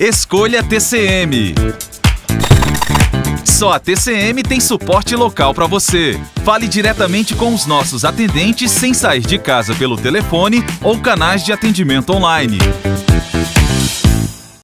Escolha TCM. Só a TCM tem suporte local para você. Fale diretamente com os nossos atendentes sem sair de casa pelo telefone ou canais de atendimento online.